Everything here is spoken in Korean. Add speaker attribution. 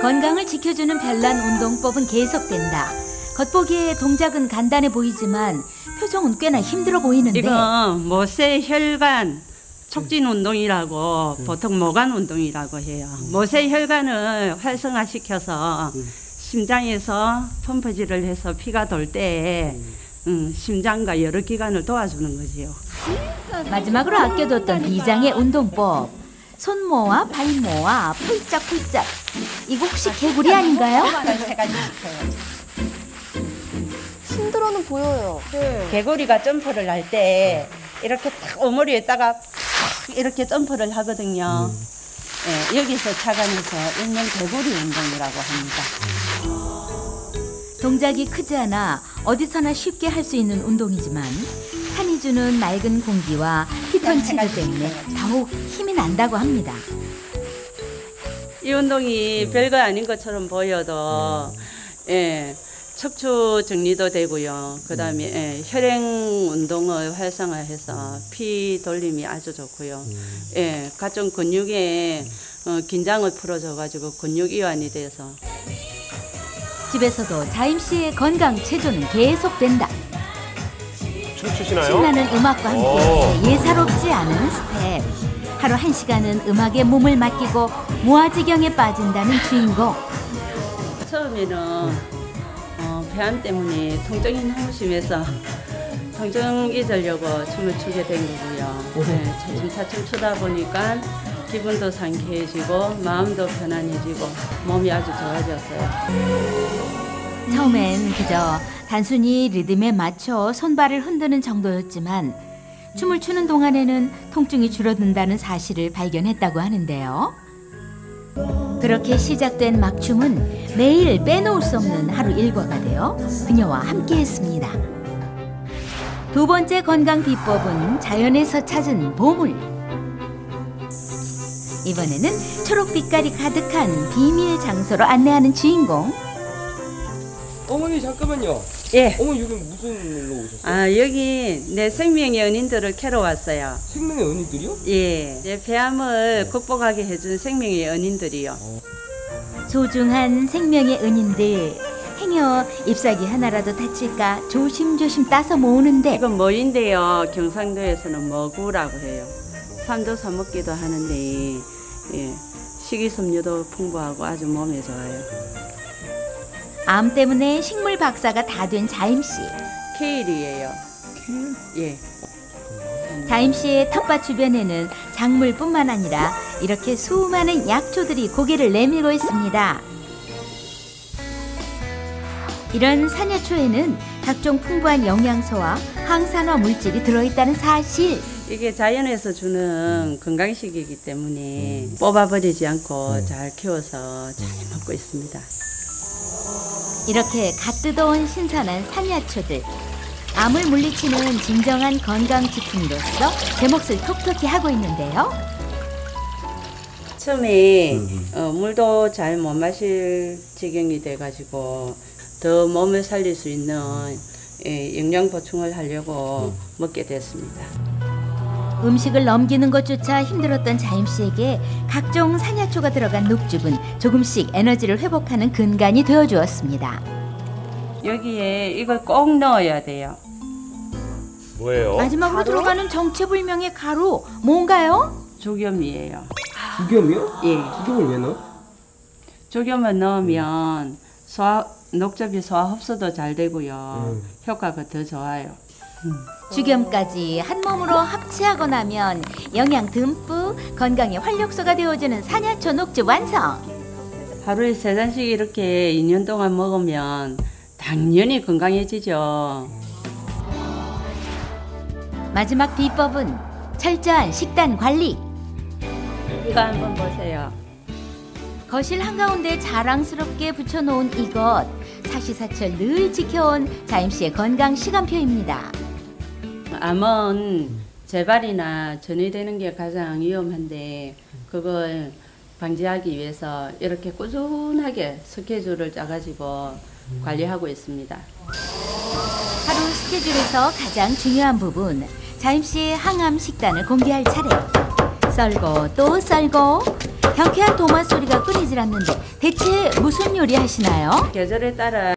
Speaker 1: 건강을 지켜주는 별난 운동법은 계속된다. 겉보기에 동작은 간단해 보이지만 표정은 꽤나 힘들어 보이는데
Speaker 2: 이건 모세 혈관 촉진 운동이라고 보통 모관 운동이라고 해요. 모세 혈관을 활성화시켜서 심장에서 펌프질을 해서 피가 돌때 음, 심장과 여러 기관을 도와주는 거지요.
Speaker 1: 마지막으로 아껴뒀던 비장의 운동법. 손모와 발모와 폴짝폴짝. 이거 혹시 개구리 아닌가요?
Speaker 3: 힘들어는 보여요.
Speaker 2: 개구리가 점프를 할 때 이렇게 딱 오머리에다가 팍 이렇게 점프를 하거든요. 예, 여기서 착안해서 있는 개구리 운동이라고 합니다.
Speaker 1: 동작이 크지 않아 어디서나 쉽게 할 수 있는 운동이지만 산이 주는 맑은 공기와 피톤치드 때문에 더욱 힘이 난다고 합니다.
Speaker 2: 이 운동이 별거 아닌 것처럼 보여도 예, 척추 정리도 되고요. 그다음에 예, 혈행 운동을 활성화해서 피 돌림이 아주 좋고요. 예, 각종 근육에 어, 긴장을 풀어줘 가지고 근육 이완이 돼서
Speaker 1: 집에서도 자임 씨의 건강 체조는 계속된다.
Speaker 4: 춤추시나요?
Speaker 1: 신나는 음악과
Speaker 4: 오.
Speaker 1: 함께 예사롭지 않은 스텝. 하루 한 시간은 음악에 몸을 맡기고 무아지경에 빠진다는 주인공.
Speaker 2: 처음에는 어, 폐암 때문에 통증이 너무 심해서 통증 잊으려고 춤을 추게 된 거고요. 네, 차츰차츰 추다 보니까 기분도 상쾌해지고 마음도 편안해지고 몸이 아주 좋아졌어요.
Speaker 1: 처음엔 그저 단순히 리듬에 맞춰 손발을 흔드는 정도였지만 춤을 추는 동안에는 통증이 줄어든다는 사실을 발견했다고 하는데요. 그렇게 시작된 막춤은 매일 빼놓을 수 없는 하루 일과가 되어 그녀와 함께했습니다. 두 번째 건강 비법은 자연에서 찾은 보물. 이번에는 초록 빛깔이 가득한 비밀 장소로 안내하는 주인공.
Speaker 5: 어머니 잠깐만요.
Speaker 2: 예.
Speaker 5: 어머니 여기 무슨 일로 오셨어요?
Speaker 2: 아 여기 내 생명의 연인들을 캐러 왔어요.
Speaker 5: 생명의 은인들이요?
Speaker 2: 예. 내 폐암을 극복하게 해준 생명의 연인들이요.
Speaker 1: 소중한 생명의 은인들 행여 잎사귀 하나라도 다칠까 조심조심 따서 모으는데
Speaker 2: 이건 뭐인데요. 경상도에서는 머구라고 해요. 산도 사 먹기도 하는데 예, 식이섬유도 풍부하고 아주 몸에 좋아요.
Speaker 1: 암 때문에 식물 박사가 다 된 자임 씨.
Speaker 2: 케일이에요. 예.
Speaker 1: 자임 씨의 텃밭 주변에는 작물뿐만 아니라 이렇게 수많은 약초들이 고개를 내밀고 있습니다. 이런 산야초에는 각종 풍부한 영양소와 항산화 물질이 들어있다는 사실.
Speaker 2: 이게 자연에서 주는 건강식이기 때문에 뽑아버리지 않고 잘 키워서 잘 먹고 있습니다.
Speaker 1: 이렇게 갓 뜯어온 신선한 산야초들. 암을 물리치는 진정한 건강지킴이로서 제 몫을 톡톡히 하고 있는데요.
Speaker 2: 처음에 어, 물도 잘 못 마실 지경이 돼가지고 더 몸을 살릴 수 있는 예, 영양 보충을 하려고 먹게 됐습니다.
Speaker 1: 음식을 넘기는 것조차 힘들었던 자임 씨에게 각종 산야초가 들어간 녹즙은 조금씩 에너지를 회복하는 근간이 되어 주었습니다.
Speaker 2: 여기에 이걸 꼭 넣어야 돼요.
Speaker 4: 뭐예요?
Speaker 1: 마지막으로 들어가는 정체불명의 가루 뭔가요?
Speaker 2: 조겸이에요.
Speaker 5: 죽염이요?
Speaker 2: 예.
Speaker 5: 죽염을 왜 넣어?
Speaker 2: 조겸을 넣으면 소화 녹즙이 소화 흡수도 잘 되고요.
Speaker 5: 음.
Speaker 2: 효과가 더 좋아요.
Speaker 1: 주겸까지 한 몸으로 합치하고 나면 영양 듬뿍 건강의 활력소가 되어주는 산야초 녹즙 완성.
Speaker 2: 하루에 세 잔씩 이렇게 2년 동안 먹으면 당연히 건강해지죠.
Speaker 1: 마지막 비법은 철저한 식단 관리.
Speaker 2: 이거 한번 보세요.
Speaker 1: 거실 한가운데 자랑스럽게 붙여놓은 이것 사시사철 늘 지켜온 자임 씨의 건강 시간표입니다.
Speaker 2: 암은 재발이나 전이되는 게 가장 위험한데 그걸 방지하기 위해서 이렇게 꾸준하게 스케줄을 짜가지고 관리하고 있습니다.
Speaker 1: 하루 스케줄에서 가장 중요한 부분 자임 씨의 항암 식단을 공개할 차례. 썰고 또 썰고 경쾌한 도마 소리가 끊이질 않는데 대체 무슨 요리 하시나요?
Speaker 2: 계절에 따라